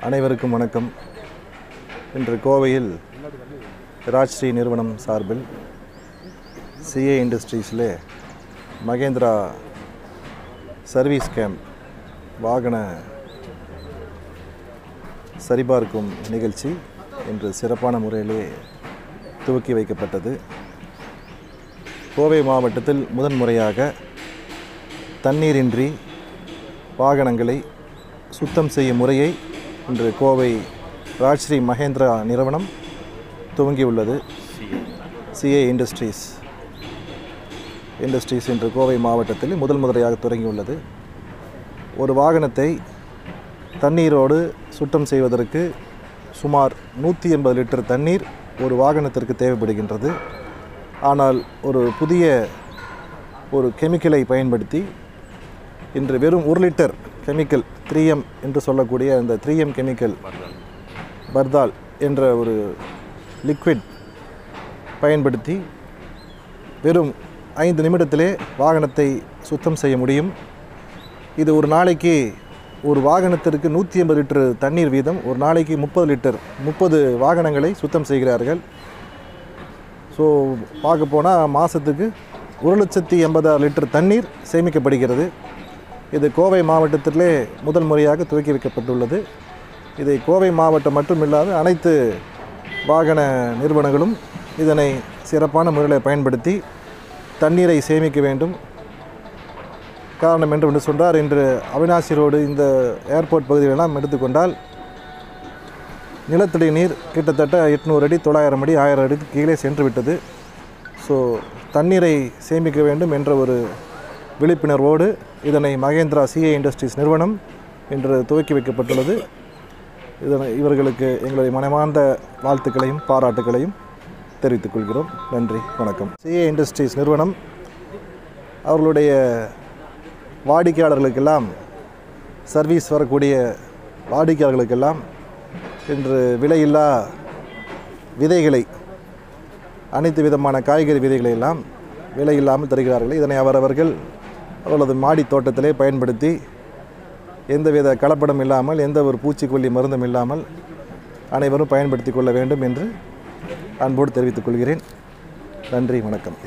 அனைவருக்கும் வணக்கம். இன்று கோவையில் ராஜ்ஸ்ரீ நிறுவனம் சார்பில் சிஏ இண்டஸ்ட்ரீஸில் மகேந்திரா சர்வீஸ் கேம்ப் வாகன சரிபார்க்கும் நிகழ்ச்சி இன்று சிறப்பான முறையிலே துவக்கி வைக்கப்பட்டது. கோவை மாவட்டத்தில் முதன்முறையாக தண்ணீரின்றி வாகனங்களை சுத்தம் செய்யும் முறையை இன்று கோவை ராஜ்ஸ்ரீ மகேந்திரா நிறுவனம் துவங்கியுள்ளது. CA industries. இண்டஸ்ட்ரீஸ் இன்று கோவை மாவட்டத்தில் முதல் முறையாக தொடங்கியுள்ளது ஒரு வாகனத்தை தண்ணீரோடு சுத்தம் செய்வதற்கு சுமார் நூற்றி எண்பது லிட்டர் தண்ணீர் ஒரு வாகனத்திற்கு தேவைப்படுகின்றது. ஆனால் ஒரு புதிய ஒரு கெமிக்கலை பயன்படுத்தி இன்று வெறும் ஒரு லிட்டர் கெமிக்கல் த்ரீ எம் என்று சொல்லக்கூடிய அந்த த்ரீ எம் கெமிக்கல் பர்தால் என்ற ஒரு லிக்விட் பயன்படுத்தி வெறும் ஐந்து நிமிடத்திலே வாகனத்தை சுத்தம் செய்ய முடியும். இது ஒரு நாளைக்கு ஒரு வாகனத்திற்கு நூற்றி ஐம்பது லிட்டர் தண்ணீர் வீதம் ஒரு நாளைக்கு முப்பது லிட்டர் முப்பது வாகனங்களை சுத்தம் செய்கிறார்கள். ஸோ பார்க்க போனால் மாதத்துக்கு ஒரு லட்சத்தி எண்பதாயிரம் லிட்டர் தண்ணீர் சேமிக்கப்படுகிறது. இது கோவை மாவட்டத்திலே முதல் முறையாக துவக்கி வைக்கப்பட்டுள்ளது. இதை கோவை மாவட்டம் மட்டுமில்லாது அனைத்து வாகன நிறுவனங்களும் இதனை சிறப்பான முறையில் பயன்படுத்தி தண்ணீரை சேமிக்க வேண்டும். காரணம் என்று என்று சொன்னார். இன்று அவினாசி ரோடு இந்த ஏர்போர்ட் பகுதியிலெல்லாம் எடுத்துக்கொண்டால் நிலத்தடி நீர் கிட்டத்தட்ட எட்நூறு அடி தொள்ளாயிரம் அடி ஆயிரம் அடிக்கு கீழே சென்று விட்டது ஸோ தண்ணீரை சேமிக்க வேண்டும் என்ற ஒரு விழிப்புணர்வோடு இதனை மகேந்திரா சிஏ இண்டஸ்ட்ரீஸ் நிறுவனம் இன்று துவக்கி வைக்கப்பட்டுள்ளது. இதனை இவர்களுக்கு எங்களுடைய மனமார்ந்த வாழ்த்துக்களையும் பாராட்டுகளையும் தெரிவித்துக் கொள்கிறோம். நன்றி வணக்கம். சிஏ இண்டஸ்ட்ரீஸ் நிறுவனம் அவர்களுடைய வாடிக்கையாளர்களுக்கெல்லாம் சர்வீஸ் வரக்கூடிய வாடிக்கையாளர்களுக்கெல்லாம் இன்று விலையில்லா விதைகளை அனைத்து விதமான காய்கறி விதைகளை எல்லாம் விலை இல்லாமல் தருகிறார்கள். இதனை அவரவர்கள் அவர்களது மாடி தோட்டத்திலே பயன்படுத்தி எந்தவித கலப்படம் இல்லாமல் எந்த ஒரு பூச்சிக்கொல்லி மருந்தும் இல்லாமல் அனைவரும் பயன்படுத்தி கொள்ள வேண்டும் என்று அன்போடு தெரிவித்துக் கொள்கிறேன். நன்றி வணக்கம்.